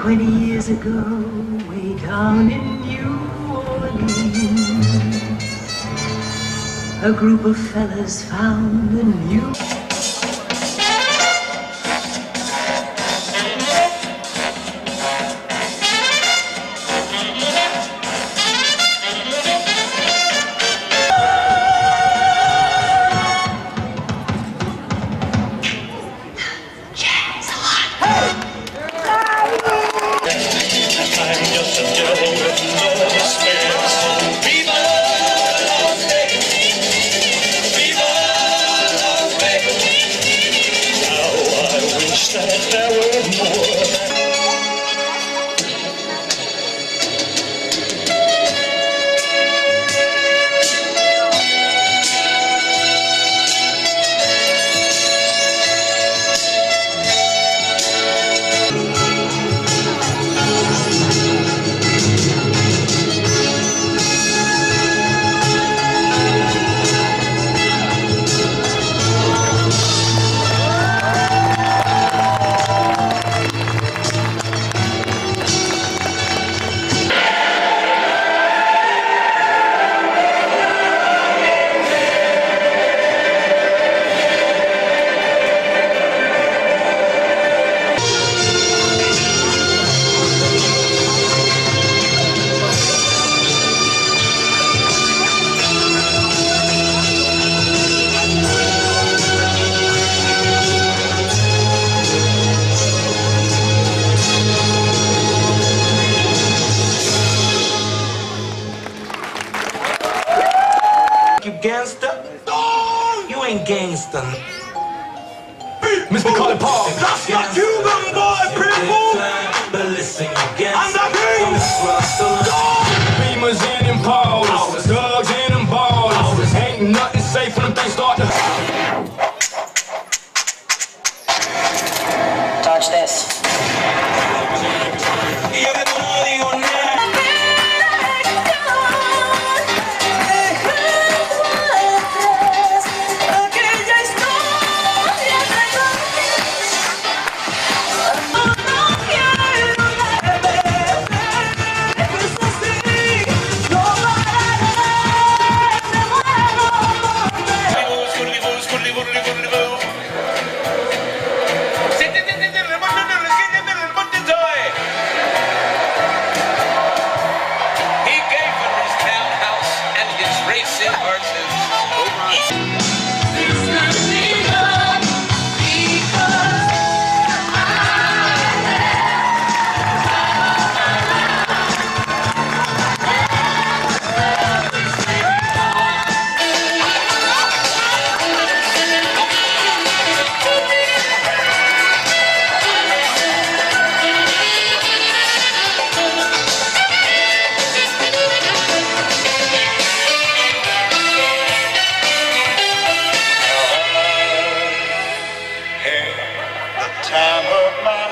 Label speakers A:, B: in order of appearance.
A: About 20 years ago, way down in New Orleans, a group of fellas found a new.
B: Ain't gangster. Mr. Colin Paul.
C: That's the Cuban boy, people!
B: But listen, you gangster.
C: I'm the king!
B: Beamers in them balls. Thugs in them balls. Ain't nothing safe when them things start to.
D: Dodge this.
E: And his racing
C: My